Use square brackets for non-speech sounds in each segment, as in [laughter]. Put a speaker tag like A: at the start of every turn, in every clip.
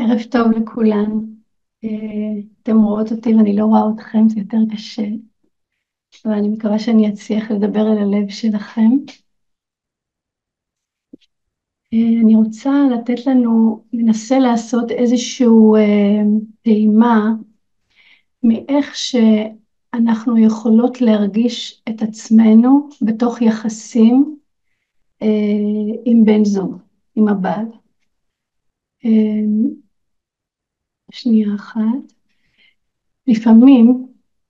A: ערב טוב לכולן. אה, אתם רואות אותי ואני לא רואה אתכם, זה יותר קשה. אבל אני מקווה שאני אצליח לדבר אל הלב שלכם. אה, אני רוצה לתת לנו, ננסה לעשות איזושהי אה, טעימה מאיך שאנחנו יכולות להרגיש את עצמנו בתוך יחסים עם בן זוג, עם הבעל. שנייה אחת. לפעמים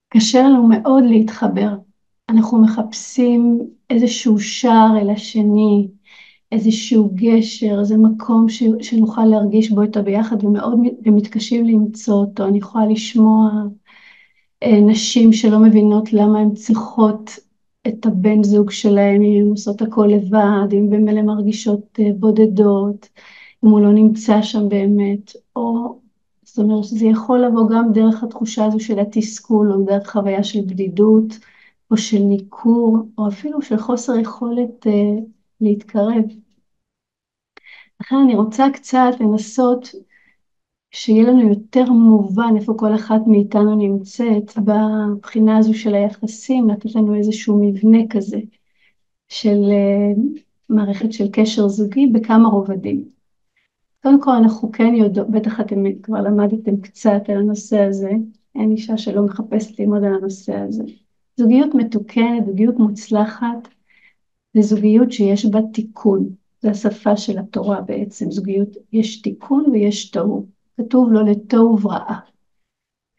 A: קשה לנו מאוד להתחבר. אנחנו מחפשים איזשהו שער אל השני, איזשהו גשר, איזה מקום ש... שנוכל להרגיש בו את הביחד ומאוד מתקשים למצוא אותו. אני יכולה לשמוע אה, נשים שלא מבינות למה הן צריכות את הבן זוג שלהם, אם הן עושות הכל לבד, אם במילא מרגישות אה, בודדות, אם הוא לא נמצא שם באמת, או זאת אומרת שזה יכול לבוא גם דרך התחושה הזו של התסכול, או דרך חוויה של בדידות, או של ניכור, או אפילו של חוסר יכולת uh, להתקרב. לכן אני רוצה קצת לנסות שיהיה לנו יותר מובן איפה כל אחת מאיתנו נמצאת בבחינה הזו של היחסים, לתת לנו איזשהו מבנה כזה של uh, מערכת של קשר זוגי בכמה רובדים. קודם כל אנחנו כן יודעות, בטח אתם כבר למדתם קצת על הנושא הזה, אין אישה שלא מחפשת ללמוד על הנושא הזה. זוגיות מתוקנת, זוגיות מוצלחת, זה זוגיות שיש בה תיקון, זה השפה של התורה בעצם, זוגיות, יש תיקון ויש תוהו, כתוב לו לתוהו ורעה.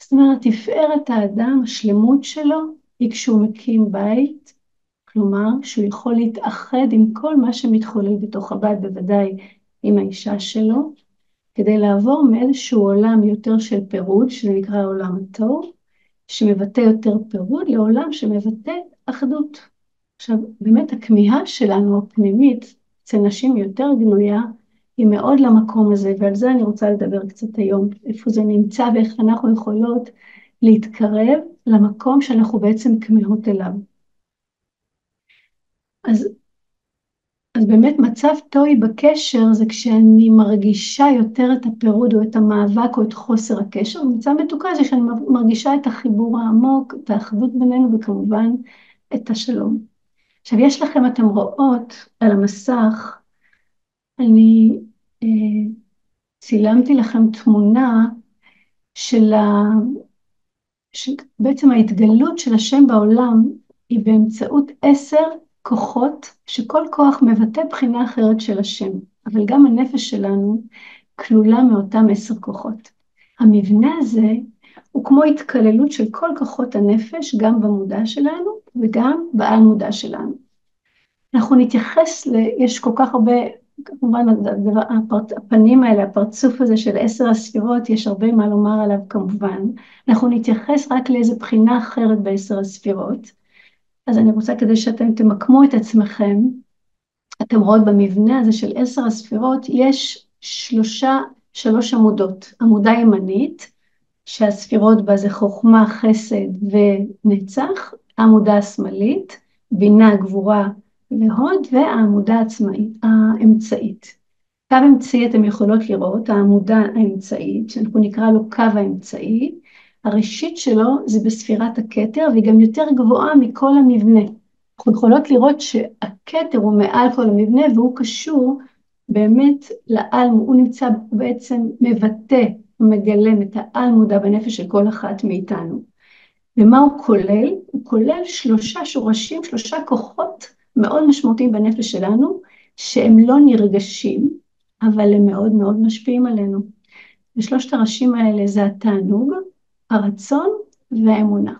A: זאת אומרת, תפארת האדם, השלמות שלו, היא כשהוא מקים בית, כלומר, שהוא יכול להתאחד עם כל מה שמתחולל בתוך הבית, בוודאי עם האישה שלו, כדי לעבור מאיזשהו עולם יותר של פירוד, שזה נקרא עולם התוהו, שמבטא יותר פירוד, לעולם שמבטא אחדות. עכשיו, באמת הכמיהה שלנו הפנימית, אצל נשים יותר גלויה, היא מאוד למקום הזה, ועל זה אני רוצה לדבר קצת היום, איפה זה נמצא ואיך אנחנו יכולות להתקרב למקום שאנחנו בעצם כמיהות אליו. אז אז באמת מצב טוי בקשר זה כשאני מרגישה יותר את הפירוד או את המאבק או את חוסר הקשר, ומצב מתוקה זה כשאני מרגישה את החיבור העמוק, את האחדות בינינו וכמובן את השלום. עכשיו יש לכם, אתם רואות על המסך, אני אה, צילמתי לכם תמונה של ה... בעצם ההתגלות של השם בעולם היא באמצעות עשר כוחות שכל כוח מבטא בחינה אחרת של השם, אבל גם הנפש שלנו כלולה מאותם עשר כוחות. המבנה הזה הוא כמו התקללות של כל כוחות הנפש, גם במודע שלנו וגם בעל מודע שלנו. אנחנו נתייחס, ל... יש כל כך הרבה, כמובן הדבר, הפרט, הפנים האלה, הפרצוף הזה של עשר הספירות, יש הרבה מה לומר עליו כמובן. אנחנו נתייחס רק לאיזה בחינה אחרת בעשר הספירות. אז אני רוצה כדי שאתם תמקמו את עצמכם, אתם רואות במבנה הזה של עשר הספירות, יש שלושה, שלוש עמודות. עמודה ימנית, שהספירות בה זה חוכמה, חסד ונצח, העמודה השמאלית, בינה, גבורה והוד, והעמודה העצמאית, האמצעית. קו אמצעי אתם יכולות לראות, העמודה האמצעית, שאנחנו נקרא לו קו האמצעי, הראשית שלו זה בספירת הכתר, והיא גם יותר גבוהה מכל המבנה. אנחנו יכולות לראות שהכתר הוא מעל כל המבנה, והוא קשור באמת לעל, הוא נמצא, בעצם מבטא, מגלם את העל מודע בנפש של כל אחת מאיתנו. ומה הוא כולל? הוא כולל שלושה שורשים, שלושה כוחות מאוד משמעותיים בנפש שלנו, שהם לא נרגשים, אבל הם מאוד מאוד משפיעים עלינו. ושלושת הראשים האלה זה התענוג, הרצון והאמונה.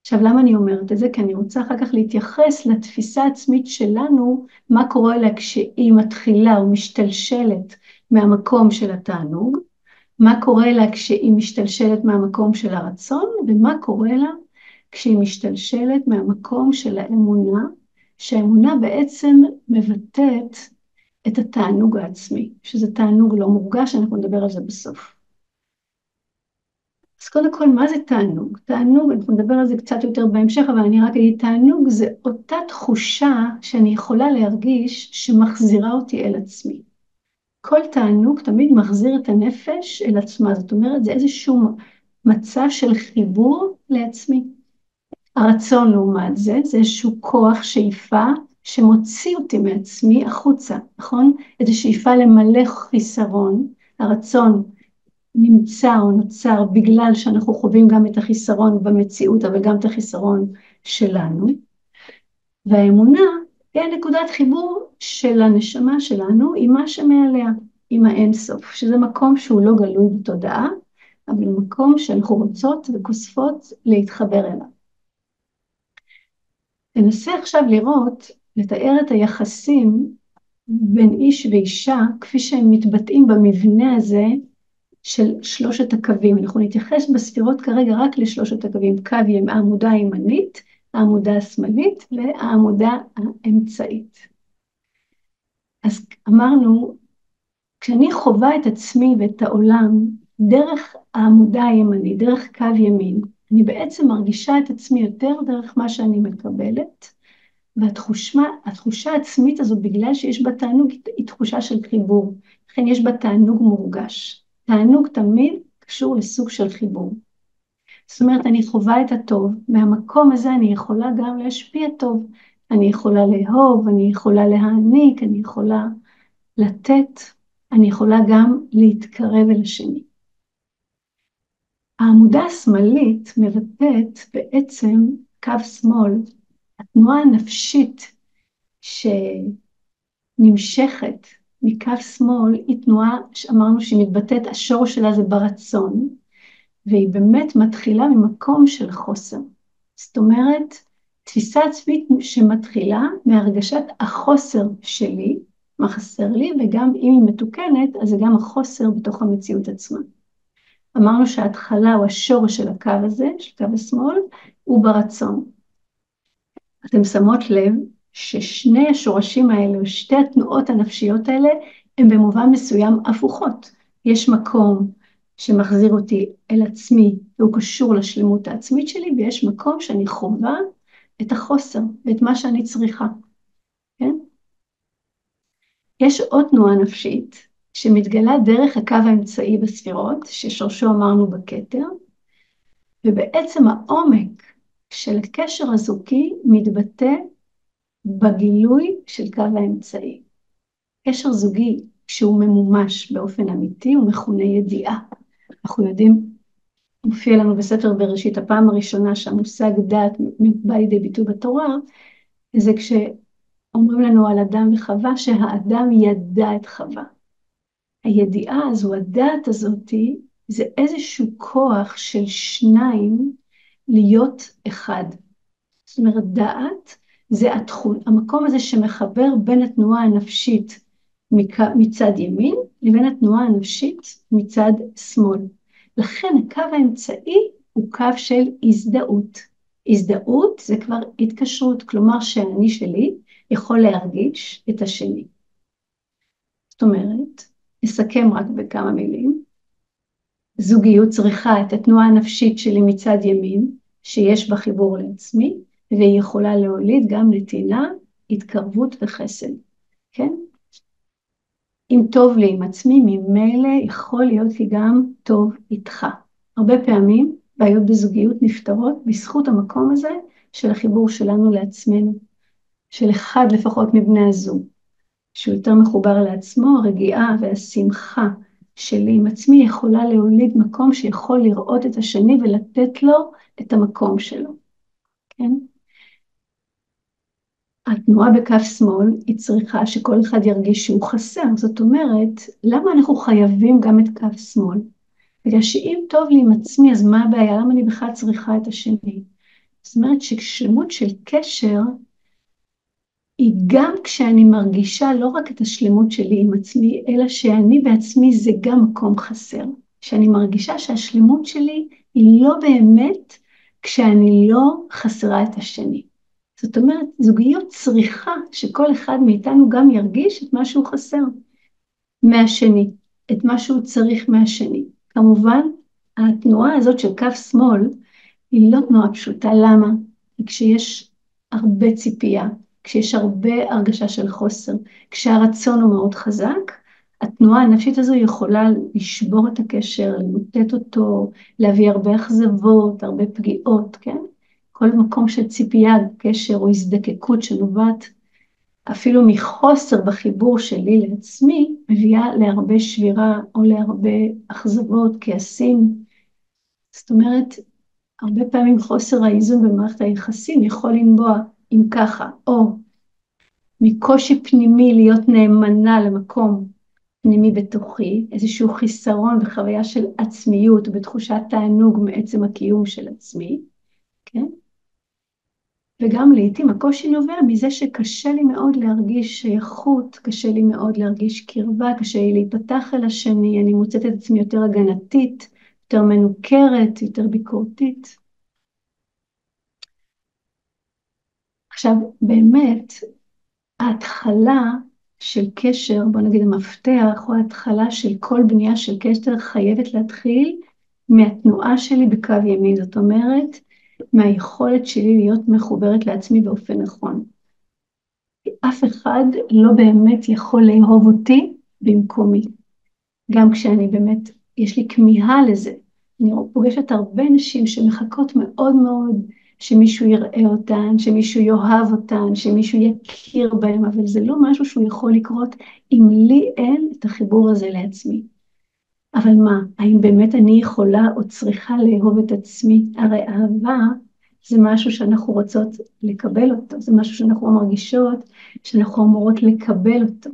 A: עכשיו למה אני אומרת את זה? כי אני רוצה אחר כך להתייחס לתפיסה העצמית שלנו, מה קורה לה כשהיא מתחילה או משתלשלת מהמקום של התענוג, מה קורה לה כשהיא משתלשלת מהמקום של הרצון, ומה קורה לה כשהיא משתלשלת מהמקום של האמונה, שהאמונה בעצם מבטאת את התענוג העצמי, שזה תענוג לא מורגש, אנחנו נדבר על זה בסוף. אז קודם כל, מה זה תענוג? תענוג, אנחנו נדבר על זה קצת יותר בהמשך, אבל אני רק אגיד, תענוג זה אותה תחושה שאני יכולה להרגיש שמחזירה אותי אל עצמי. כל תענוג תמיד מחזיר את הנפש אל עצמה, זאת אומרת זה איזשהו מצב של חיבור לעצמי. הרצון לעומת זה, זה איזשהו כוח שאיפה שמוציא אותי מעצמי החוצה, נכון? איזו שאיפה למלא חיסרון, הרצון נמצא או נוצר בגלל שאנחנו חווים גם את החיסרון במציאות, אבל גם את החיסרון שלנו. והאמונה היא הנקודת חיבור של הנשמה שלנו עם מה שמעליה, עם האינסוף, שזה מקום שהוא לא גלוי בתודעה, אבל מקום שאנחנו רוצות וכוספות להתחבר אליו. ננסה עכשיו לראות, לתאר את היחסים בין איש ואישה, כפי שהם מתבטאים במבנה הזה של שלושת הקווים. אנחנו נתייחס בספירות כרגע רק לשלושת הקווים, קו העמודה הימנית, העמודה השמאלית והעמודה האמצעית. אז אמרנו, כשאני חווה את עצמי ואת העולם דרך העמודה הימנית, דרך קו ימין, אני בעצם מרגישה את עצמי יותר דרך מה שאני מקבלת, והתחושה העצמית הזאת, בגלל שיש בה תענוג, היא תחושה של חיבור. לכן יש בה תענוג מורגש. תענוג תמיד קשור לסוג של חיבור. זאת אומרת, אני חווה את הטוב, מהמקום הזה אני יכולה גם להשפיע טוב. אני יכולה לאהוב, אני יכולה להעניק, אני יכולה לתת, אני יכולה גם להתקרב אל השני. העמודה השמאלית מבטאת בעצם קו שמאל, התנועה הנפשית שנמשכת מקו שמאל היא תנועה שאמרנו שהיא מתבטאת, השורש שלה זה ברצון, והיא באמת מתחילה ממקום של חוסר. זאת אומרת, תפיסה עצמית שמתחילה מהרגשת החוסר שלי, מה חסר לי, וגם אם היא מתוקנת, אז זה גם החוסר בתוך המציאות עצמה. אמרנו שההתחלה או השורש של הקו הזה, של קו השמאל, הוא ברצון. אתם שמות לב ששני השורשים האלה, או שתי התנועות הנפשיות האלה, הן במובן מסוים הפוכות. יש מקום שמחזיר אותי אל עצמי, והוא קשור לשלמות העצמית שלי, ויש מקום שאני חווה את החוסר ואת מה שאני צריכה, כן? יש עוד תנועה נפשית שמתגלה דרך הקו האמצעי בספירות, ששורשו אמרנו בכתר, ובעצם העומק של הקשר הזוגי מתבטא בגילוי של קו האמצעי. קשר זוגי, כשהוא ממומש באופן אמיתי, הוא מכונה ידיעה. אנחנו יודעים, מופיע לנו בספר בראשית, הפעם הראשונה שהמושג דת בא לידי ביטוי בתורה, זה כשאומרים לנו על אדם וחווה, שהאדם ידע את חווה. הידיעה הזו, הדעת הזאתי, זה איזשהו כוח של שניים להיות אחד. זאת אומרת, דעת זה התחול, המקום הזה שמחבר בין התנועה הנפשית מצד ימין לבין התנועה הנפשית מצד שמאל. לכן הקו האמצעי הוא קו של הזדהות. הזדהות זה כבר התקשרות, כלומר שאני שלי יכול להרגיש את השני. זאת אומרת, נסכם רק בכמה מילים. זוגיות צריכה את התנועה הנפשית שלי מצד ימין, שיש בה חיבור לעצמי, והיא יכולה להוליד גם נתינה, התקרבות וחסד, כן? אם טוב לי עם עצמי, ממילא יכול להיות לי גם טוב איתך. הרבה פעמים בעיות בזוגיות נפתרות בזכות המקום הזה של החיבור שלנו לעצמנו, של אחד לפחות מבני הזוג. שהוא יותר מחובר לעצמו, הרגיעה והשמחה שלי עם עצמי יכולה להוליד מקום שיכול לראות את השני ולתת לו את המקום שלו, כן? התנועה בכף שמאל היא צריכה שכל אחד ירגיש שהוא חסר, זאת אומרת, למה אנחנו חייבים גם את כף שמאל? בגלל שאם טוב לי עם עצמי, אז מה הבעיה? למה אני בכלל צריכה את השני? זאת אומרת ששלמות של קשר היא גם כשאני מרגישה לא רק את השלמות שלי עם עצמי, אלא שאני בעצמי זה גם מקום חסר. שאני מרגישה שהשלמות שלי היא לא באמת כשאני לא חסרה את השני. זאת אומרת, זוגיות צריכה שכל אחד מאיתנו גם ירגיש את מה שהוא חסר מהשני, את מה שהוא צריך מהשני. כמובן, התנועה הזאת של כף שמאל היא לא תנועה פשוטה, למה? כי כשיש הרבה ציפייה, כשיש הרבה הרגשה של חוסר, כשהרצון הוא מאוד חזק, התנועה הנפשית הזו יכולה לשבור את הקשר, למוטט אותו, להביא הרבה אכזבות, הרבה פגיעות, כן? כל מקום של ציפייה, קשר או הזדקקות שנובעת אפילו מחוסר בחיבור שלי לעצמי, מביאה להרבה שבירה או להרבה אכזבות, כעסים. זאת אומרת, הרבה פעמים חוסר האיזון במערכת היחסים יכול לנבוע אם ככה, או מקושי פנימי להיות נאמנה למקום פנימי בתוכי, איזשהו חיסרון וחוויה של עצמיות ובתחושת תענוג מעצם הקיום של עצמי, כן? וגם לעתים הקושי נובע מזה שקשה לי מאוד להרגיש שייכות, קשה לי מאוד להרגיש קרבה, קשה לי להיפתח אל השני, אני מוצאת את עצמי יותר הגנתית, יותר מנוכרת, יותר ביקורתית. עכשיו, באמת, ההתחלה של קשר, בוא נגיד המפתח, או ההתחלה של כל בנייה של קשר חייבת להתחיל מהתנועה שלי בקו ימין, זאת אומרת, מהיכולת שלי להיות מחוברת לעצמי באופן נכון. אף אחד לא באמת יכול לאהוב אותי במקומי. גם כשאני באמת, יש לי כמיהה לזה. אני פוגשת הרבה נשים שמחכות מאוד מאוד שמישהו יראה אותן, שמישהו יאהב אותן, שמישהו יכיר בהן, אבל זה לא משהו שהוא יכול לקרות אם לי אין את החיבור הזה לעצמי. אבל מה, האם באמת אני יכולה או צריכה לאהוב את עצמי? הרי אהבה זה משהו שאנחנו רוצות לקבל אותו, זה משהו שאנחנו מרגישות שאנחנו אמורות לקבל אותו.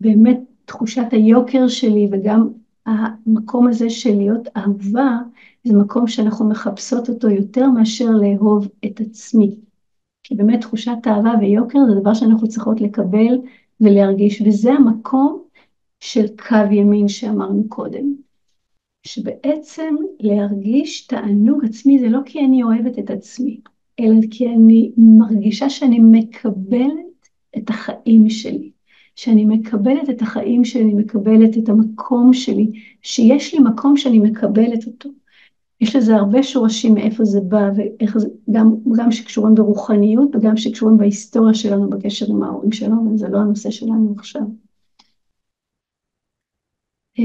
A: באמת, תחושת היוקר שלי וגם המקום הזה של להיות אהבה, זה מקום שאנחנו מחפשות אותו יותר מאשר לאהוב את עצמי. כי באמת תחושת אהבה ויוקר זה דבר שאנחנו צריכות לקבל ולהרגיש, וזה המקום של קו ימין שאמרנו קודם. שבעצם להרגיש תענוג עצמי זה לא כי אני אוהבת את עצמי, אלא כי אני מרגישה שאני מקבלת את החיים שלי. שאני מקבלת את החיים שלי, מקבלת את המקום שלי, שיש לי מקום שאני מקבלת אותו. יש לזה הרבה שורשים מאיפה זה בא, ואיך זה, גם, גם שקשורים ברוחניות וגם שקשורים בהיסטוריה שלנו בקשר עם ההורים שלנו, וזה לא הנושא שלנו עכשיו. אה,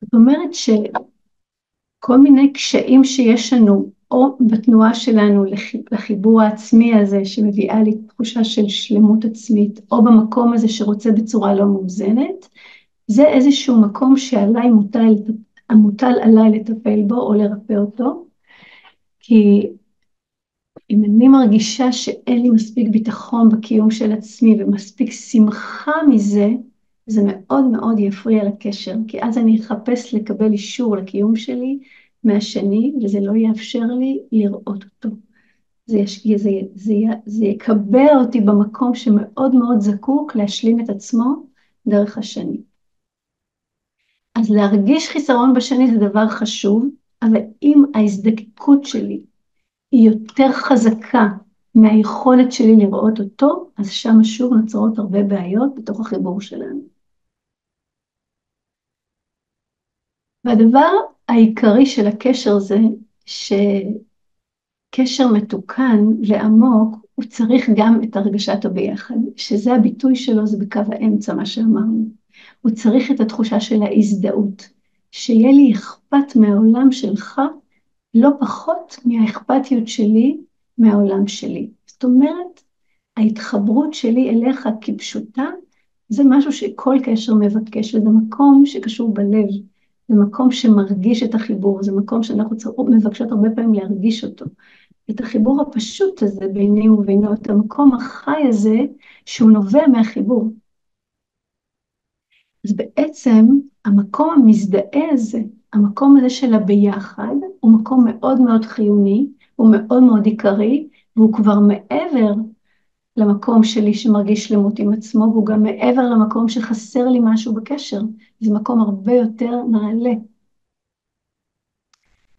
A: זאת אומרת שכל מיני קשיים שיש לנו, או בתנועה שלנו לחיבור העצמי הזה שמביאה לי תחושה של שלמות עצמית, או במקום הזה שרוצה בצורה לא מאוזנת, זה איזשהו מקום שעליי מוטל, מוטל עליי לטפל בו או לרפא אותו, כי אם אני מרגישה שאין לי מספיק ביטחון בקיום של עצמי ומספיק שמחה מזה, זה מאוד מאוד יפריע לקשר, כי אז אני אחפש לקבל אישור לקיום שלי מהשני, וזה לא יאפשר לי לראות אותו. זה, יש, זה, זה, זה יקבע אותי במקום שמאוד מאוד זקוק להשלים את עצמו דרך השני. אז להרגיש חיסרון בשני זה דבר חשוב, אבל אם ההזדקקות שלי היא יותר חזקה מהיכולת שלי לראות אותו, אז שם שוב נוצרות הרבה בעיות בתוך החיבור שלנו. והדבר העיקרי של הקשר זה שקשר מתוקן ועמוק, הוא צריך גם את הרגשת הביחד, שזה הביטוי שלו, זה בקו האמצע, מה שאמרנו. הוא צריך את התחושה של ההזדהות, שיהיה לי אכפת מהעולם שלך, לא פחות מהאכפתיות שלי מהעולם שלי. זאת אומרת, ההתחברות שלי אליך כפשוטה, זה משהו שכל קשר מבקש, וזה מקום שקשור בלב. זה מקום שמרגיש את החיבור, זה מקום שאנחנו מבקשות הרבה פעמים להרגיש אותו. את החיבור הפשוט הזה ביני ובינו, את המקום החי הזה שהוא נובע מהחיבור. אז בעצם המקום המזדהה הזה, המקום הזה של הביחד, הוא מקום מאוד מאוד חיוני, הוא מאוד מאוד עיקרי, והוא כבר מעבר למקום שלי שמרגיש שלמות עם עצמו, והוא גם מעבר למקום שחסר לי משהו בקשר. זה מקום הרבה יותר נעלה.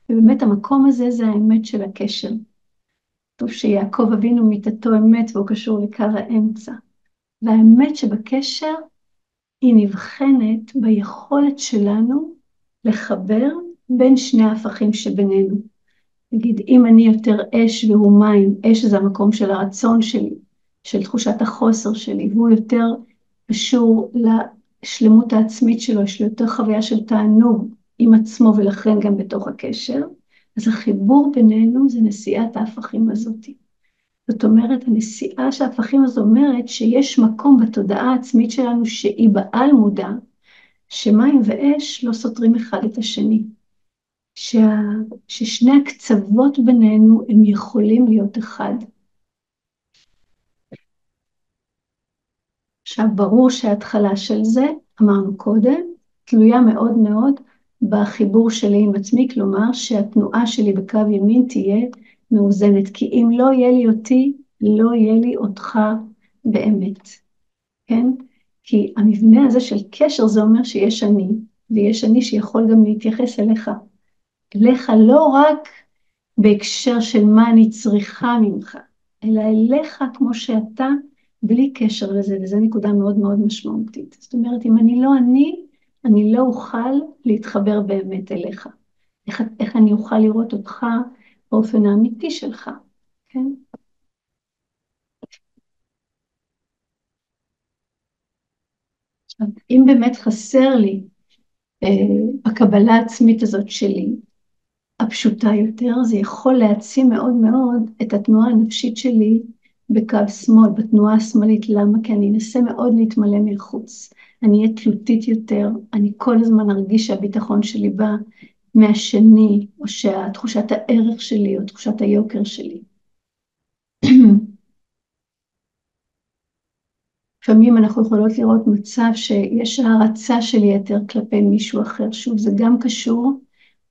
A: ובאמת המקום הזה זה האמת של הקשר. טוב שיעקב אבינו מיתתו אמת והוא קשור לקו האמצע. והאמת שבקשר היא נבחנת ביכולת שלנו לחבר בין שני ההפכים שבינינו. נגיד, אם אני יותר אש והוא מים, אש זה המקום של הרצון שלי, של תחושת החוסר שלי, והוא יותר קשור לשלמות העצמית שלו, יש לו יותר חוויה של תענוג עם עצמו ולכן גם בתוך הקשר, אז החיבור בינינו זה נשיאת ההפכים הזאתי. זאת אומרת, הנשיאה של ההפכים הזו אומרת שיש מקום בתודעה העצמית שלנו שהיא בעל מודע, שמים ואש לא סותרים אחד את השני. שה, ששני הקצוות בינינו הם יכולים להיות אחד. עכשיו, ברור שההתחלה של זה, אמרנו קודם, תלויה מאוד מאוד בחיבור שלי עם עצמי, כלומר שהתנועה שלי בקו ימין תהיה מאוזנת, כי אם לא יהיה לי אותי, לא יהיה לי אותך באמת, כן? כי המבנה הזה של קשר זה אומר שיש אני, ויש אני שיכול גם להתייחס אליך. אליך לא רק בהקשר של מה אני צריכה ממך, אלא אליך כמו שאתה, בלי קשר לזה, וזו נקודה מאוד מאוד משמעותית. זאת אומרת, אם אני לא אני, אני לא אוכל להתחבר באמת אליך. איך, איך אני אוכל לראות אותך באופן האמיתי שלך, כן? אם באמת חסר לי אה, הקבלה העצמית הזאת שלי, הפשוטה יותר, זה יכול להעצים מאוד מאוד את התנועה הנפשית שלי בקו שמאל, בתנועה השמאלית. למה? כי אני אנסה מאוד להתמלא מחוץ. אני אהיה תלותית יותר, אני כל הזמן ארגיש שהביטחון שלי בא מהשני, או שתחושת הערך שלי, או תחושת היוקר שלי. [clears throat] לפעמים אנחנו יכולות לראות מצב שיש הערצה של יתר כלפי מישהו אחר, שוב, זה גם קשור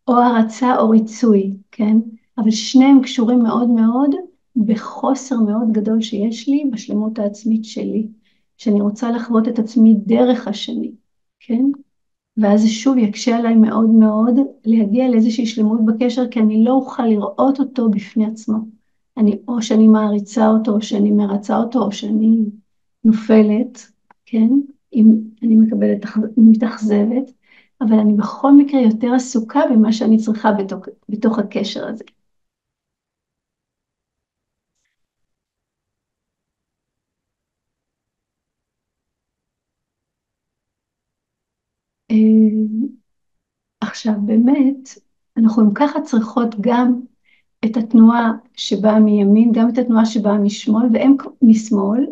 A: או הערצה או ריצוי, כן? אבל שניהם קשורים מאוד מאוד בחוסר מאוד גדול שיש לי בשלמות העצמית שלי, שאני רוצה לחוות את עצמי דרך השני, כן? ואז זה שוב יקשה עליי מאוד מאוד להגיע לאיזושהי שלמות בקשר, כי אני לא אוכל לראות אותו בפני עצמו. אני, או שאני מעריצה אותו, או שאני מרצה אותו, או שאני נופלת, כן? אם אני מקבלת, מתאכזבת, אבל אני בכל מקרה יותר עסוקה במה שאני צריכה בתוך, בתוך הקשר הזה. אה, עכשיו באמת, אנחנו גם ככה צריכות גם את התנועה שבאה מימין, גם את התנועה שבאה משמאל, והם משמאל,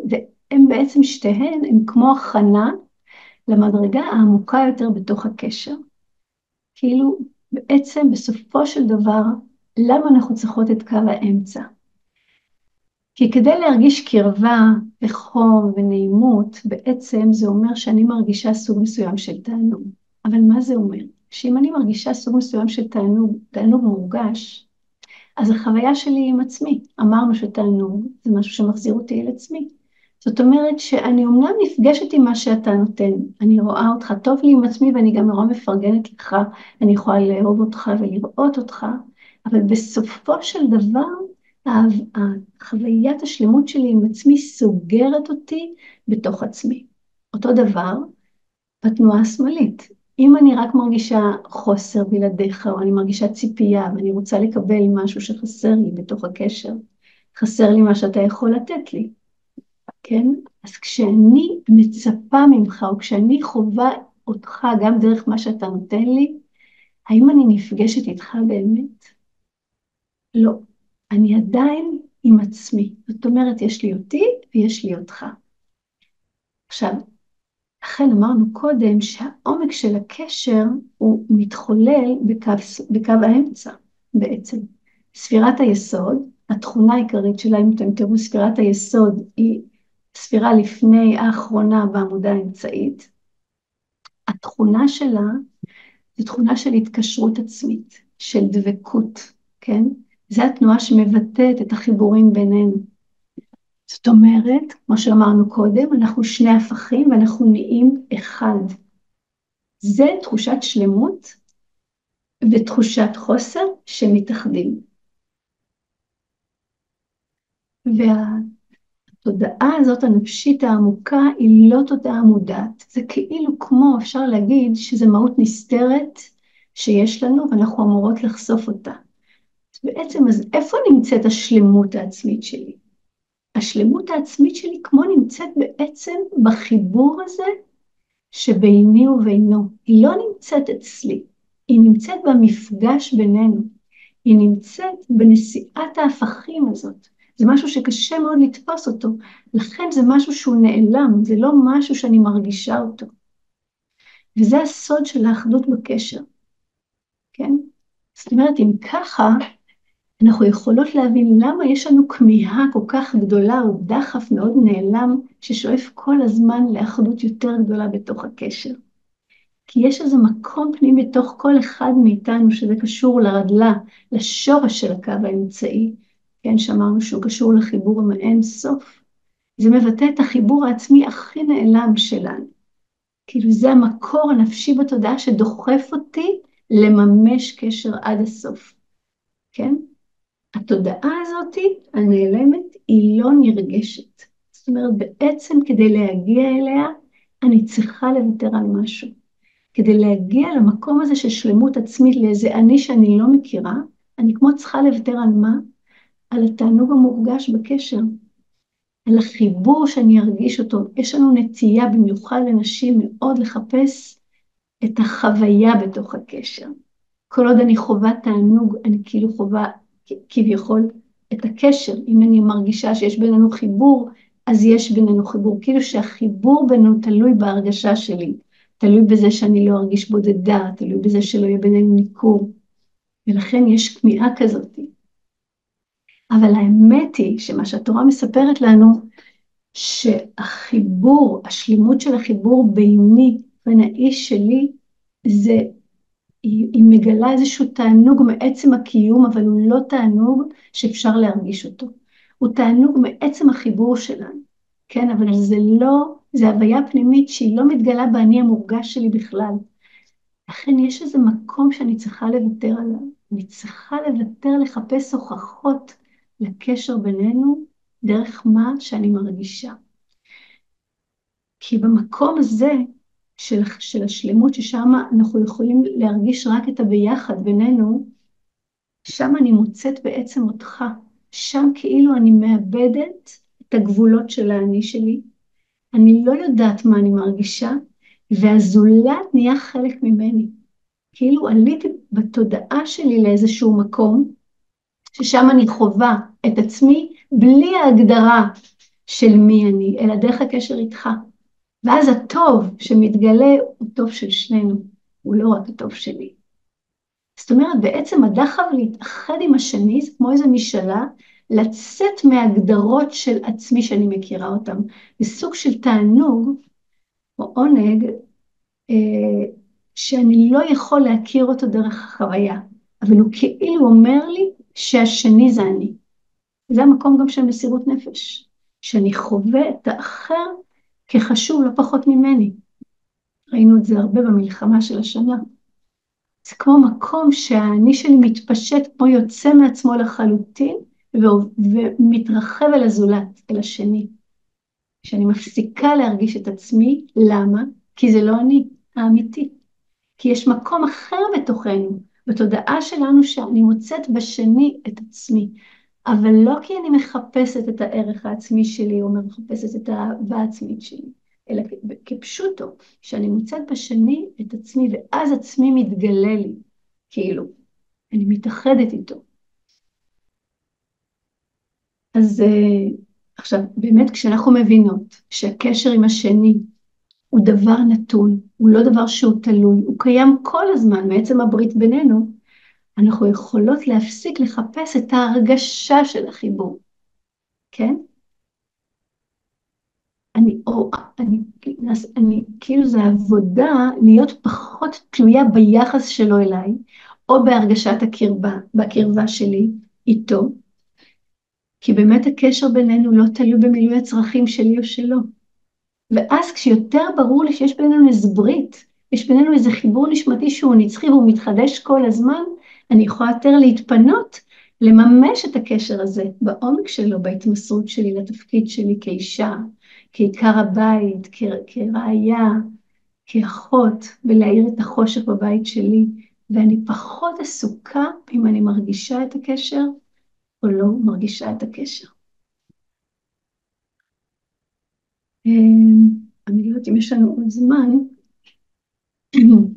A: והם בעצם שתיהן, הם כמו הכנה למדרגה העמוקה יותר בתוך הקשר. כאילו, בעצם בסופו של דבר, למה אנחנו צריכות את קו האמצע? כי כדי להרגיש קרבה וחום ונעימות, בעצם זה אומר שאני מרגישה סוג מסוים של תענוג. אבל מה זה אומר? שאם אני מרגישה סוג מסוים של תענוג, תענוג מורגש, אז החוויה שלי עם עצמי, אמרנו שתענוג זה משהו שמחזיר אותי אל עצמי. זאת אומרת שאני אומנם נפגשת עם מה שאתה נותן, אני רואה אותך טוב לי עם עצמי ואני גם נורא מפרגנת לך, אני יכולה לאהוב אותך ולראות אותך, אבל בסופו של דבר חוויית השלמות שלי עם עצמי סוגרת אותי בתוך עצמי. אותו דבר בתנועה השמאלית. אם אני רק מרגישה חוסר בלעדיך, או אני מרגישה ציפייה ואני רוצה לקבל משהו שחסר לי בתוך הקשר, חסר לי מה שאתה יכול לתת לי, כן? אז כשאני מצפה ממך, או כשאני חווה אותך גם דרך מה שאתה נותן לי, האם אני נפגשת איתך באמת? לא. אני עדיין עם עצמי. זאת אומרת, יש לי אותי ויש לי אותך. עכשיו, לכן אמרנו קודם שהעומק של הקשר הוא מתחולל בקו, בקו האמצע בעצם. ספירת היסוד, התכונה העיקרית שלה, אם אתם תראו, ספירת היסוד היא ספירה לפני האחרונה בעמודה האמצעית. התכונה שלה זו תכונה של התקשרות עצמית, של דבקות, כן? זו התנועה שמבטאת את החיבורים בינינו. זאת אומרת, כמו שאמרנו קודם, אנחנו שני הפכים ואנחנו נהיים אחד. זה תחושת שלמות ותחושת חוסר שמתאחדים. והתודעה הזאת הנפשית העמוקה היא לא תודעה מודעת. זה כאילו כמו, אפשר להגיד, שזו מהות נסתרת שיש לנו ואנחנו אמורות לחשוף אותה. בעצם, אז איפה נמצאת השלמות העצמית שלי? השלמות העצמית שלי כמו נמצאת בעצם בחיבור הזה שביני ובינו. היא לא נמצאת אצלי, היא נמצאת במפגש בינינו. היא נמצאת בנשיאת ההפכים הזאת. זה משהו שקשה מאוד לתפוס אותו, לכן זה משהו שהוא נעלם, זה לא משהו שאני מרגישה אותו. וזה הסוד של האחדות בקשר, כן? זאת אומרת, אם ככה, אנחנו יכולות להבין למה יש לנו כמיהה כל כך גדולה, או דחף מאוד נעלם, ששואף כל הזמן לאחדות יותר גדולה בתוך הקשר. כי יש איזה מקום פנימי בתוך כל אחד מאיתנו שזה קשור לרדלה, לשורש של הקו האמצעי, כן, שאמרנו שהוא קשור לחיבור עם האין סוף. זה מבטא את החיבור העצמי הכי נעלם שלנו. כאילו זה המקור הנפשי בתודעה שדוחף אותי לממש קשר עד הסוף, כן? התודעה הזאת, הנעלמת, היא לא נרגשת. זאת אומרת, בעצם כדי להגיע אליה, אני צריכה לוותר על משהו. כדי להגיע למקום הזה של שלמות עצמית לאיזה אני שאני לא מכירה, אני כמו צריכה לוותר על מה? על התענוג המורגש בקשר, על החיבור שאני ארגיש אותו. יש לנו נטייה, במיוחד לנשים, מאוד לחפש את החוויה בתוך הקשר. כל עוד אני חווה תענוג, אני כאילו חווה כביכול את הקשר. אם אני מרגישה שיש בינינו חיבור, אז יש בינינו חיבור. כאילו שהחיבור בינינו תלוי בהרגשה שלי, תלוי בזה שאני לא ארגיש בודדה, תלוי בזה שלא יהיה בינינו ניכור. ולכן יש כמיהה כזאת. אבל האמת היא שמה שהתורה מספרת לנו, שהחיבור, השלימות של החיבור ביני בין האיש שלי, זה, היא, היא מגלה איזשהו תענוג מעצם הקיום, אבל הוא לא תענוג שאפשר להרגיש אותו. הוא תענוג מעצם החיבור שלנו, כן? אבל זה לא, זה הוויה פנימית שהיא לא מתגלה באני המורגש שלי בכלל. לכן יש איזה מקום שאני צריכה לוותר עליו. אני צריכה לוותר לחפש הוכחות לקשר בינינו דרך מה שאני מרגישה. כי במקום הזה של, של השלמות, ששם אנחנו יכולים להרגיש רק את הביחד בינינו, שם אני מוצאת בעצם אותך. שם כאילו אני מאבדת את הגבולות של האני שלי, אני לא יודעת מה אני מרגישה, והזולת נהיה חלק ממני. כאילו עליתי בתודעה שלי לאיזשהו מקום, ששם אני חווה את עצמי בלי ההגדרה של מי אני, אלא דרך הקשר איתך. ואז הטוב שמתגלה הוא טוב של שנינו, הוא לא רק הטוב שלי. זאת אומרת, בעצם הדחף להתאחד עם השני זה כמו איזו משאלה, לצאת מהגדרות של עצמי שאני מכירה אותן. זה סוג של תענוג או עונג אה, שאני לא יכול להכיר אותו דרך החוויה, אבל הוא כאילו אומר לי שהשני זה אני. זה המקום גם של מסירות נפש, שאני חווה את האחר כחשוב לא פחות ממני. ראינו את זה הרבה במלחמה של השנה. זה כמו מקום שהאני שלי מתפשט כמו יוצא מעצמו לחלוטין ומתרחב אל הזולת, אל השני. שאני מפסיקה להרגיש את עצמי, למה? כי זה לא אני, האמיתי. כי יש מקום אחר בתוכנו, בתודעה שלנו שאני מוצאת בשני את עצמי, אבל לא כי אני מחפשת את הערך העצמי שלי או מחפשת את האהבה העצמית שלי, אלא כפשוטו, שאני מוצאת בשני את עצמי ואז עצמי מתגלה לי, כאילו, אני מתאחדת איתו. אז אה, עכשיו, באמת כשאנחנו מבינות שהקשר עם השני הוא דבר נתון, הוא לא דבר שהוא תלוי, הוא קיים כל הזמן מעצם הברית בינינו, אנחנו יכולות להפסיק לחפש את ההרגשה של החיבור, כן? אני, או, אני, אני, כאילו זה עבודה להיות פחות תלויה ביחס שלו אליי, או בהרגשת הקרבה, בקרבה שלי איתו, כי באמת הקשר בינינו לא תלוי במילוי הצרכים שלי או שלו. ואז כשיותר ברור לי שיש בינינו איזה ברית, יש בינינו איזה חיבור נשמתי שהוא נצחי והוא מתחדש כל הזמן, אני יכולה יותר להתפנות לממש את הקשר הזה בעומק שלו, בהתמסרות שלי לתפקיד שלי כאישה, כעיקר הבית, כראיה, כאחות, ולהאיר את החושך בבית שלי, ואני פחות עסוקה אם אני מרגישה את הקשר או לא מרגישה את הקשר. אני לא יודעת אם יש לנו עוד זמן. [clears throat]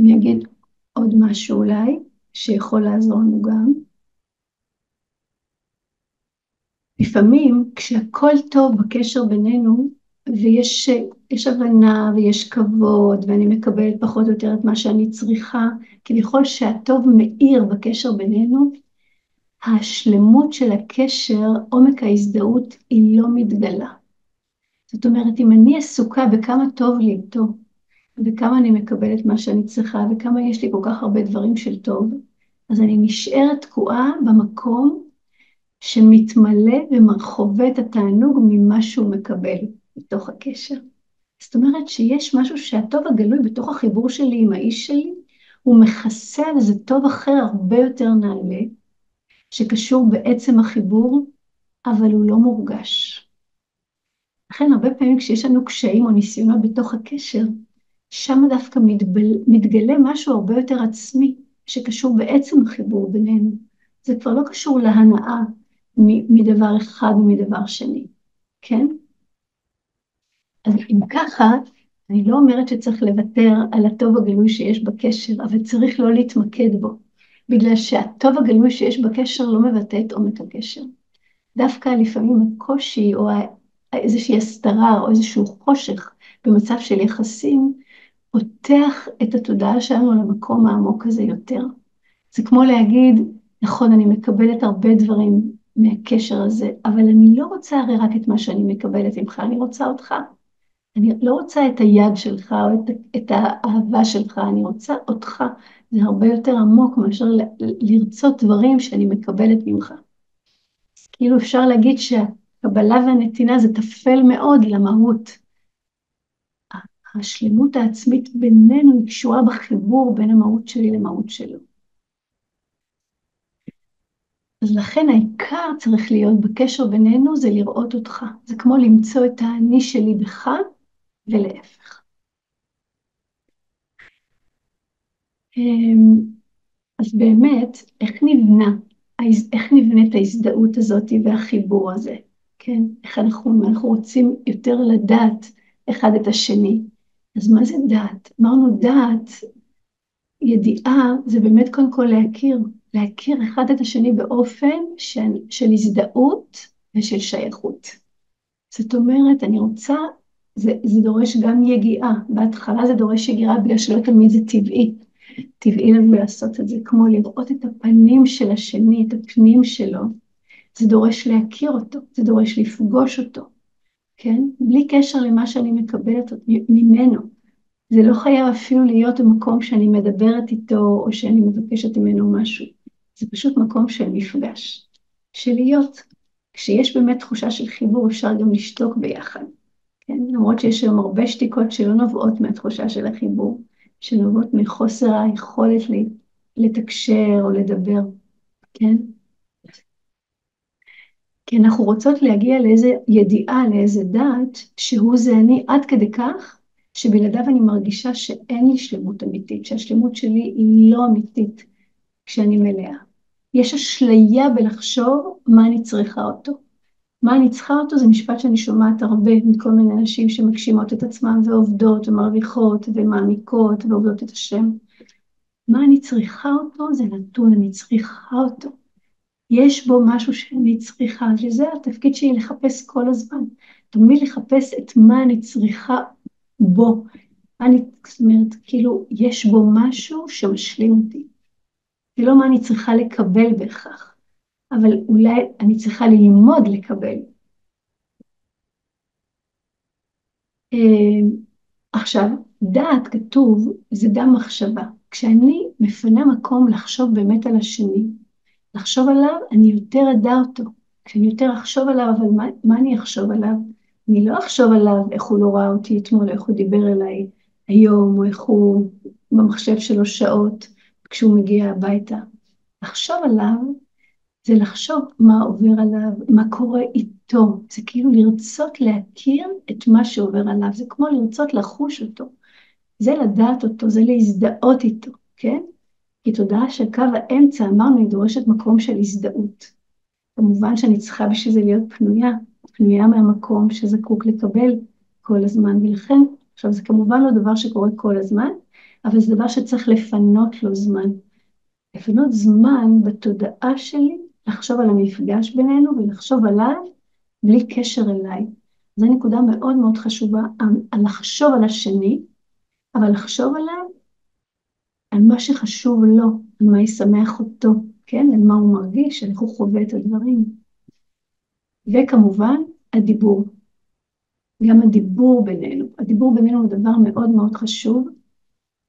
A: אני אגיד עוד משהו אולי, שיכול לעזור לנו גם. לפעמים כשהכל טוב בקשר בינינו, ויש הבנה ויש כבוד, ואני מקבלת פחות או יותר את מה שאני צריכה, כביכול שהטוב מאיר בקשר בינינו, השלמות של הקשר, עומק ההזדהות, היא לא מתגלה. זאת אומרת, אם אני עסוקה בכמה טוב לי איתו, וכמה אני מקבלת מה שאני צריכה, וכמה יש לי כל כך הרבה דברים של טוב, אז אני נשארת תקועה במקום שמתמלא ומחווה את התענוג ממה שהוא מקבל בתוך הקשר. זאת אומרת שיש משהו שהטוב הגלוי בתוך החיבור שלי עם האיש שלי, הוא מכסה על איזה טוב אחר הרבה יותר נעלה, שקשור בעצם החיבור, אבל הוא לא מורגש. לכן הרבה פעמים כשיש לנו קשיים או ניסיונות בתוך הקשר, שם דווקא מתבל, מתגלה משהו הרבה יותר עצמי, שקשור בעצם החיבור בינינו. זה כבר לא קשור להנאה מדבר אחד ומדבר שני, כן? אז אם ככה, אני לא אומרת שצריך לוותר על הטוב הגלוי שיש בקשר, אבל צריך לא להתמקד בו, בגלל שהטוב הגלוי שיש בקשר לא מבטא את עומק הקשר. דווקא לפעמים הקושי או איזושהי הסתרה או איזשהו חושך במצב של יחסים, פותח את התודעה שלנו למקום העמוק הזה יותר. זה כמו להגיד, נכון, אני מקבלת הרבה דברים מהקשר הזה, אבל אני לא רוצה הרי רק את מה שאני מקבלת ממך, אני רוצה אותך. אני לא רוצה את היד שלך או את, את האהבה שלך, אני רוצה אותך. זה הרבה יותר עמוק מאשר לרצות דברים שאני מקבלת ממך. כאילו אפשר להגיד שהקבלה והנתינה זה טפל מאוד למהות. השלמות העצמית בינינו היא קשורה בחיבור בין המהות שלי למהות שלו. אז לכן העיקר צריך להיות בקשר בינינו זה לראות אותך. זה כמו למצוא את האני שלי בך ולהפך. אז באמת, איך נבנה, איך נבנית ההזדהות הזאת והחיבור הזה, כן? איך אנחנו, אנחנו רוצים יותר לדעת אחד את השני. אז מה זה דעת? אמרנו דעת, ידיעה, זה באמת קודם כל להכיר, להכיר אחד את השני באופן של, של הזדהות ושל שייכות. זאת אומרת, אני רוצה, זה, זה דורש גם יגיעה, בהתחלה זה דורש יגיעה בגלל שלא תמיד זה טבעי. טבעי לנו לעשות את זה, כמו לראות את הפנים של השני, את הפנים שלו. זה דורש להכיר אותו, זה דורש לפגוש אותו, כן? בלי קשר למה שאני מקבלת ממנו. זה לא חייב אפילו להיות במקום שאני מדברת איתו או שאני מבקשת ממנו משהו. זה פשוט מקום של מפגש, של להיות. כשיש באמת תחושה של חיבור אפשר גם לשתוק ביחד. כן? למרות שיש היום הרבה שתיקות שלא נובעות מהתחושה של החיבור, שנובעות מחוסר היכולת לתקשר או לדבר, כן? כי אנחנו רוצות להגיע לאיזה ידיעה, לאיזה דעת, שהוא זה אני עד כדי כך, שבלעדיו אני מרגישה שאין לי שלמות אמיתית, שהשלמות שלי היא לא אמיתית כשאני מלאה. יש אשליה בלחשוב מה אני צריכה אותו. מה אני צריכה אותו זה משפט שאני שומעת הרבה מכל מיני נשים שמגשימות את עצמן ועובדות ומרוויחות ומעמיקות ועובדות את השם. מה אני צריכה אותו זה נתון, אני צריכה אותו. יש בו משהו שאני צריכה, שזה התפקיד שלי לחפש כל הזמן. תמיד לחפש את מה אני צריכה בו. אני, זאת אומרת, כאילו, יש בו משהו שמשלים אותי. זה לא מה אני צריכה לקבל בהכרח, אבל אולי אני צריכה ללמוד לקבל. אמ, עכשיו, דעת כתוב זה גם מחשבה. כשאני מפנה מקום לחשוב באמת על השני, לחשוב עליו, אני יותר אדע אותו. כשאני יותר אחשוב עליו, אבל מה, מה אני אחשוב עליו? אני לא אחשוב עליו איך הוא לא ראה אותי אתמול, איך הוא דיבר אליי היום, או איך הוא במחשב שלו שעות כשהוא מגיע הביתה. לחשוב עליו זה לחשוב מה עובר עליו, מה קורה איתו. זה כאילו לרצות להכיר את מה שעובר עליו, זה כמו לרצות לחוש אותו. זה לדעת אותו, זה להזדהות איתו, כן? כי תודעה של קו האמצע, אמרנו, היא דורשת מקום של הזדהות. כמובן שאני צריכה בשביל זה להיות פנויה, פנויה מהמקום שזקוק לקבל כל הזמן, ולכן, עכשיו זה כמובן לא דבר שקורה כל הזמן, אבל זה דבר שצריך לפנות לו זמן. לפנות זמן בתודעה שלי, לחשוב על המפגש בינינו ולחשוב עליו בלי קשר אליי. זו נקודה מאוד מאוד חשובה, לחשוב על השני, אבל לחשוב עליו, על מה שחשוב לו, על מה ישמח אותו, כן? על מה הוא מרגיש, על איך הוא חווה את הדברים. וכמובן, הדיבור. גם הדיבור בינינו. הדיבור בינינו הוא דבר מאוד מאוד חשוב.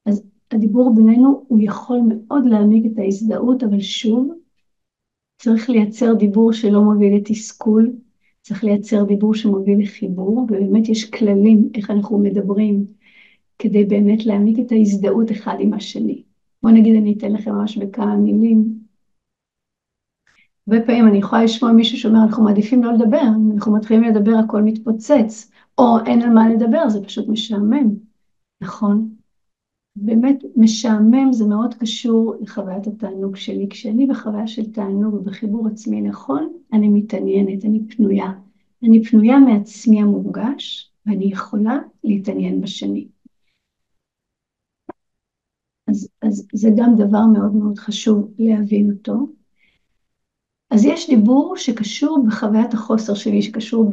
A: אז הדיבור בינינו הוא יכול מאוד להעמיק את ההזדהות, אבל שוב, צריך לייצר דיבור שלא מוביל לתסכול, צריך לייצר דיבור שמוביל לחיבור, ובאמת יש כללים איך אנחנו מדברים, כדי באמת להעמיק את ההזדהות אחד עם השני. בואו נגיד, אני אתן לכם ממש בכמה מילים. הרבה פעמים אני יכולה לשמוע מישהו שאומר, אנחנו מעדיפים לא לדבר, אנחנו מתחילים לדבר הכל מתפוצץ, או אין על מה לדבר, זה פשוט משעמם, נכון? באמת משעמם זה מאוד קשור לחוויית התענוג שלי. כשאני בחוויה של תענוג ובחיבור עצמי נכון, אני מתעניינת, אני פנויה. אני פנויה מעצמי המורגש, ואני יכולה להתעניין בשני. אז, אז זה גם דבר מאוד מאוד חשוב להבין אותו. אז יש דיבור שקשור בחוויית החוסר שלי, שקשור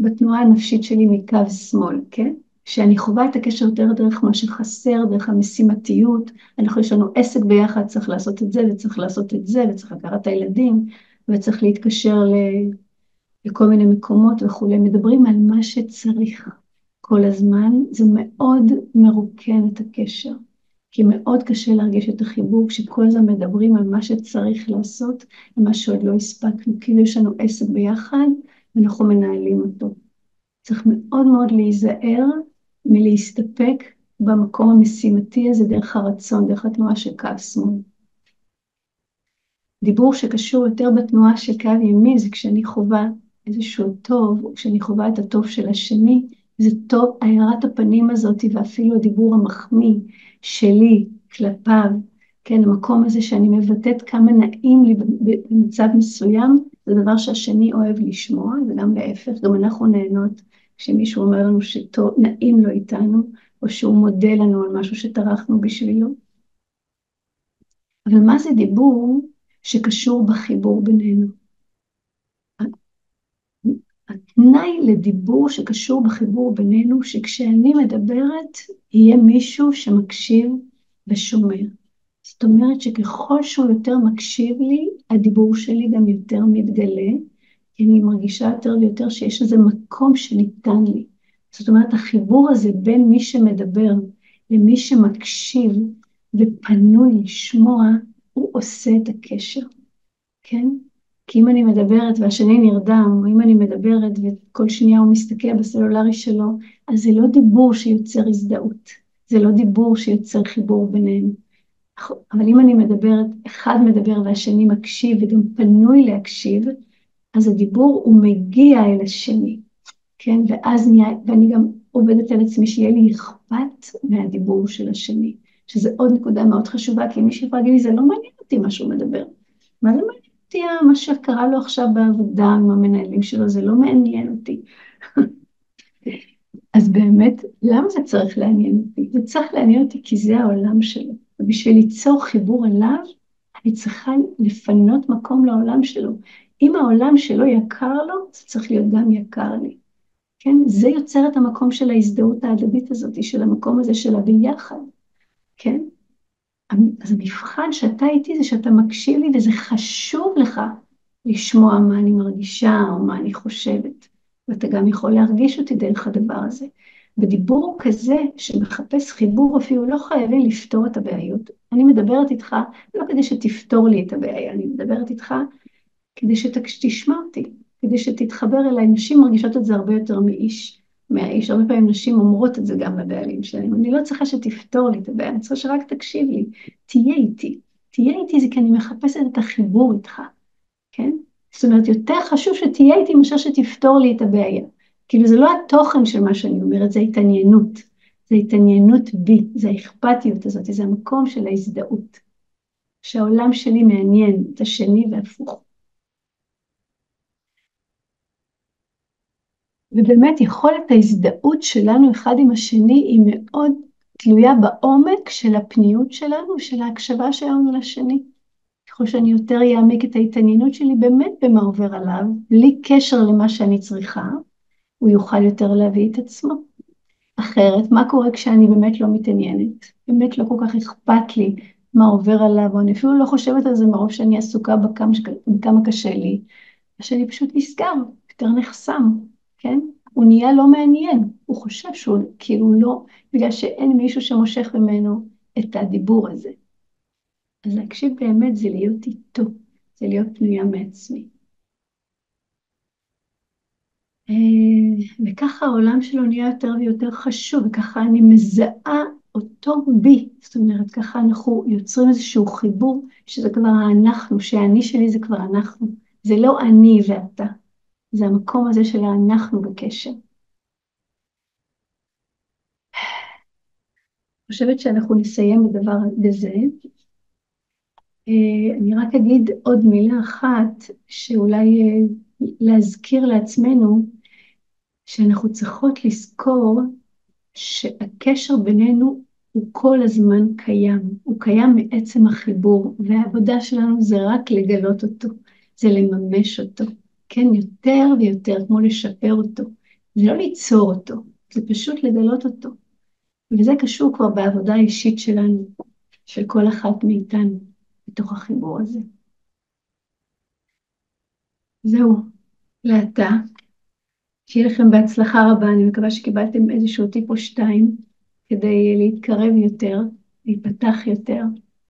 A: בתנועה הנפשית שלי מקו שמאל, כן? שאני חווה את הקשר יותר דרך מה שחסר, דרך המשימתיות, אנחנו יש לנו עסק ביחד, צריך לעשות את זה וצריך לעשות את זה, וצריך לקחת את הילדים, וצריך להתקשר ל... לכל מיני מקומות וכולי, מדברים על מה שצריך כל הזמן, זה מאוד מרוקן את הקשר, כי מאוד קשה להרגיש את החיבור כשכל הזמן מדברים על מה שצריך לעשות ומה שעוד לא הספקנו, כאילו יש לנו עסק ביחד ואנחנו מנהלים אותו. צריך מאוד מאוד להיזהר מלהסתפק במקום המשימתי הזה דרך הרצון, דרך התנועה של קו שמאל. דיבור שקשור יותר בתנועה של קו ימין זה כשאני חווה איזשהו טוב, או כשאני חווה את הטוב של השני, זה טוב, הארת הפנים הזאת ואפילו הדיבור המחמיא שלי כלפיו, כן, המקום הזה שאני מבטאת כמה נעים לי במצב מסוים, זה דבר שהשני אוהב לשמוע, וגם להפך, גם אנחנו נהנות כשמישהו אומר לנו שנעים לו איתנו, או שהוא מודה לנו על משהו שטרחנו בשבילו. אבל מה זה דיבור שקשור בחיבור בינינו? התנאי לדיבור שקשור בחיבור בינינו, שכשאני מדברת, יהיה מישהו שמקשיב ושומר. זאת אומרת שככל שהוא יותר מקשיב לי, הדיבור שלי גם יותר מתגלה, כי אני מרגישה יותר ויותר שיש איזה מקום שניתן לי. זאת אומרת, החיבור הזה בין מי שמדבר למי שמקשיב ופנוי לשמוע, הוא עושה את הקשר, כן? כי אם אני מדברת והשני נרדם, או אם אני מדברת וכל שנייה הוא מסתכל בסלולרי שלו, אז זה לא דיבור שיוצר הזדהות, זה לא דיבור שיוצר חיבור בינינו. אבל אם אני מדברת, אחד מדבר והשני מקשיב וגם פנוי להקשיב, אז הדיבור הוא מגיע אל השני, כן? ואז נהיה, ואני גם עובדת על עצמי שיהיה לי אכפת מהדיבור של השני, שזה עוד נקודה מאוד חשובה, כי מישהו יכול להגיד לי, זה לא מעניין אותי מה שהוא מדבר. מה זה מעניין אותי מה שקרה לו עכשיו בעבודה עם המנהלים שלו, זה לא מעניין אותי. [laughs] אז באמת, למה זה צריך לעניין אותי? זה צריך לעניין אותי כי זה העולם שלו. ובשביל ליצור חיבור אליו, אני צריכה לפנות מקום לעולם שלו. אם העולם שלו יקר לו, זה צריך להיות גם יקר לי. כן? זה יוצר את המקום של ההזדהות ההדדית הזאת, של המקום הזה של הביחד. כן? אז המבחן שאתה איתי זה שאתה מקשיב לי וזה חשוב לך לשמוע מה אני מרגישה או מה אני חושבת. ואתה גם יכול להרגיש אותי דרך הדבר הזה. בדיבור כזה שמחפש חיבור אפילו לא חייבים לפתור את הבעיות. אני מדברת איתך לא כדי שתפתור לי את הבעיה, אני מדברת איתך כדי שתשמע אותי, כדי שתתחבר אליי. נשים מרגישות את זה הרבה יותר מאיש, מהאיש. הרבה פעמים נשים אומרות את זה גם לבעלים שלהם. אני לא צריכה שתפתור לי את הבעיה, אני צריכה שרק תקשיב לי, תהיה איתי. תהיה איתי זה כי אני מחפשת את החיבור איתך, כן? זאת אומרת, יותר חשוב שתהיה איתי מאשר שתפתור לי את הבעיה. כאילו זה לא התוכן של מה שאני אומרת, זה התעניינות. זה התעניינות בי, זה האכפתיות הזאת, זה המקום של ההזדהות. שהעולם שלי מעניין את השני והפוך. ובאמת יכולת ההזדהות שלנו אחד עם השני היא מאוד תלויה בעומק של הפניות שלנו, של ההקשבה שלנו לשני. ככל שאני יותר אעמיק את ההתעניינות שלי באמת במה עובר עליו, בלי קשר למה שאני צריכה, הוא יוכל יותר להביא את עצמו. אחרת, מה קורה כשאני באמת לא מתעניינת? באמת לא כל כך אכפת לי מה עובר עליו, או אני אפילו לא חושבת על זה מרוב שאני עסוקה בכמה, בכמה קשה לי, ושאני פשוט נסגר, יותר נחסם, כן? הוא נהיה לא מעניין, הוא חושב שהוא כאילו לא, בגלל שאין מישהו שמושך ממנו את הדיבור הזה. אז להקשיב באמת זה להיות איתו, זה להיות פנויה מעצמי. אה, וככה העולם שלו נהיה יותר ויותר חשוב, וככה אני מזהה אותו בי, זאת אומרת, ככה אנחנו יוצרים איזשהו חיבור, שזה כבר האנחנו, שהאני שלי זה כבר אנחנו, זה לא אני ואתה, זה המקום הזה של האנחנו בקשר. חושבת שאנחנו נסיים בדבר בזה. אה, אני רק אגיד עוד מילה אחת, שאולי אה, להזכיר לעצמנו, שאנחנו צריכות לזכור שהקשר בינינו הוא כל הזמן קיים, הוא קיים מעצם החיבור, והעבודה שלנו זה רק לגלות אותו, זה לממש אותו, כן, יותר ויותר, כמו לשפר אותו, זה לא ליצור אותו, זה פשוט לגלות אותו. וזה קשור כבר בעבודה האישית שלנו, של כל אחת מאיתנו, בתוך החיבור הזה. זהו, לעתה. שיהיה לכם בהצלחה רבה, אני מקווה שקיבלתם איזשהו טיפ או שתיים כדי להתקרב יותר, להיפתח יותר.